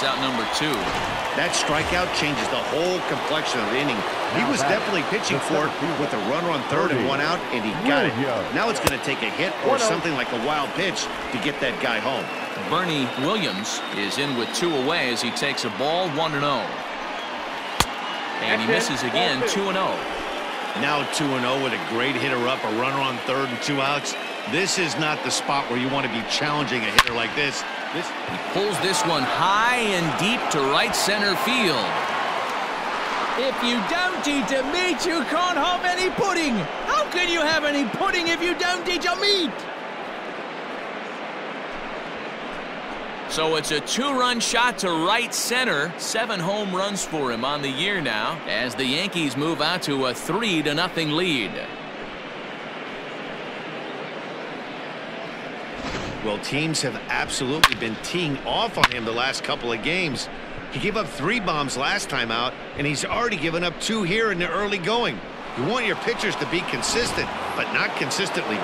That's out number two. That strikeout changes the whole complexion of the inning. He was definitely pitching for it with a runner on third and one out, and he got it. Now it's going to take a hit or something like a wild pitch to get that guy home. Bernie Williams is in with two away as he takes a ball 1 0. And he misses again 2 0. Now 2 0 with a great hitter up, a runner on third and two outs. This is not the spot where you want to be challenging a hitter like this. This He pulls this one high and deep to right center field. If you don't eat a meat, you can't have any pudding. How can you have any pudding if you don't eat your meat? So it's a two-run shot to right center. Seven home runs for him on the year now as the Yankees move out to a three to nothing lead. Well, teams have absolutely been teeing off on him the last couple of games. He gave up three bombs last time out, and he's already given up two here in the early going. You want your pitchers to be consistent, but not consistently